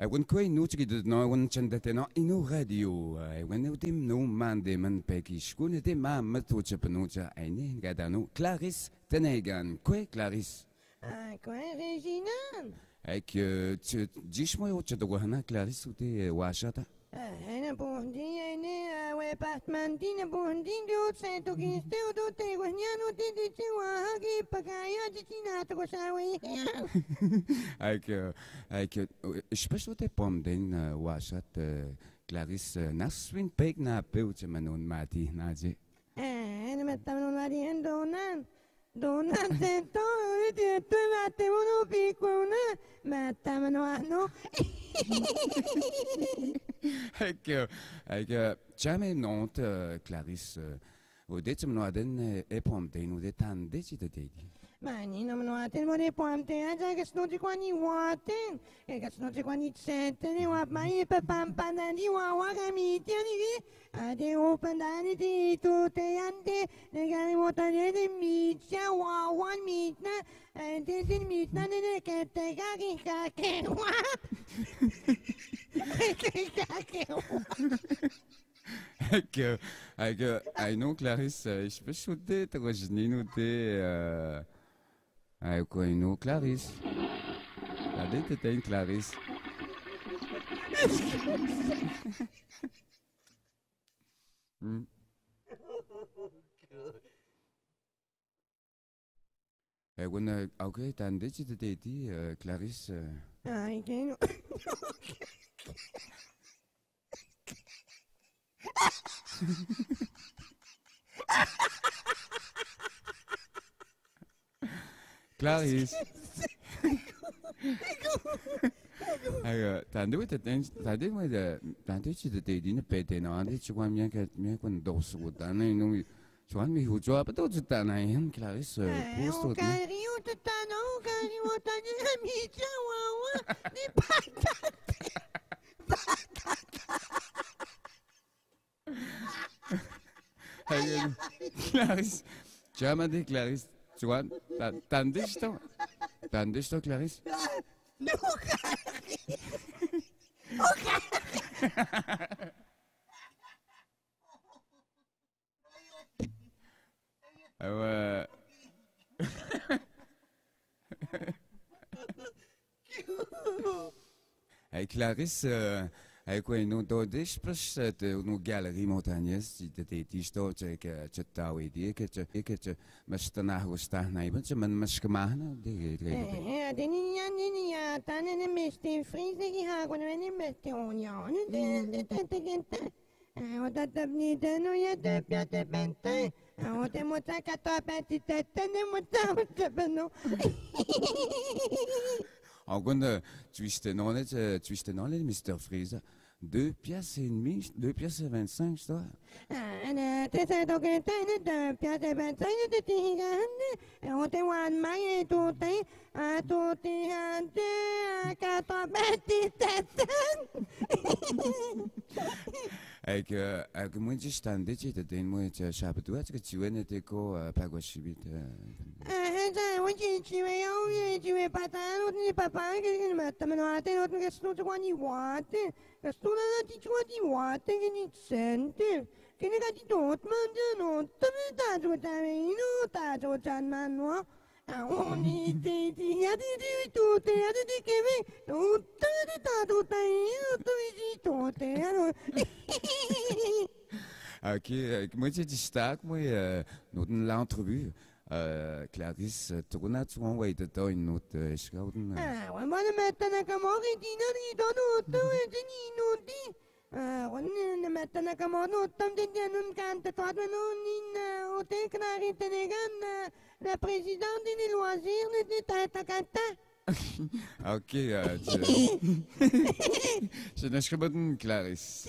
E oan kwe nout no eus na oan chandatena eno radio. E oan eo dem no mandem an peki iskoun e dem ma mato chapanotja aine gada no Clarice Tenegan. Kwe Clarice? Ah, kwe Reginan? Ek, dij mo eo chadogwa hana Clarice ou te oa chata? ne hana pour ne aine partmenti, na bondi, do sento che steo do te guagnano te de te wa che pagaia di tinato ko sawe. Ai que ai que je peux te pom den washat Clarisse naswin pek na peu che manon mati na je. Eh, ne mettavano la riendonan. Donan sento, e tu mettevano piccolo, mettavano hanno. Ai que ai que jamais non Clarisse o de chum no den e pom den o de tan de chi de de. Ma ni non me aten mo de pomte, a già che sto di qua ni waten, e che sto di qua ni sette, ne wa mai pe pam pam di wa wa ga mi ti ni che a de open da ni di tu te ante, ne ga ni mo ta ne de mi cia wa wa mi na, e de de ne che te ga ki ka ke wa. Che ga ke Ai que ai que ai non Clarisse je peux shooter te rojni te ai ko no Clarisse? La de te ten Clarisse. Hmm. Ai wona okay tan de chi te ti Clarisse. Ai che no. Clarisse. Ai tan de te ten tan de mo de tan de chi te ti ne pe te na de chi quan mien che mien quan do su tan ne no chuan mi hu jo pa to chu ta na hin Clarisse Eh, posto o cariu te ta no, o cariu ta Clarisse. De Clarisse. Tu vois, tan de sto. Tan de sto Clarisse. No cariu. Ah ouais. Ai Clarisse, ai quei non to des plus de no galerie montagnes di de di sto che che che ta we di che che che che mas ta na ho sta na iben che man mas kemahna de de Eh, de ni ya ni ni ya, ta ne meste frise ki ha kon ne meste on ya, ne de de de gente. Eh, o ta ta ni de no ya de pia de bente. Eh, o te mo ta ka ta pe ti te te ne mo ta o te pe no. En gros, tu étais non les tu étais non les Mister Freeze. Deux pièces et demie, deux pièces et vingt-cinq, je dois. Ne te se to ke te ne de pia de bente ne te ti ga ne. O te wan mai tu te, a tu ti ante, a ka ta pe ti te te. Avec, euh, avec moi, je stand de chez te moi, je chape tout, est-ce que tu veux n'était quoi, pas quoi chibit. Eh, sai, vuoi che ci vai a ci vai patano, ti papà che ne mettono a te, non che sto qua di guate, che sto là di qua di guate che ne sente, che ne cadi tot mangiano, te ne sta giù da me, no, sta giù da mano. A ogni te ti ha di di tu te ha di di che Ah, wa mana metta na kamori di na ri do no to e di ni no di. Ah, wa ne metta na kamori no tam de de nun kan te to no ni na o te knari te ne gan la présidente des loisirs ta kata. Ok, euh, je... je ne sais pas, Clarisse.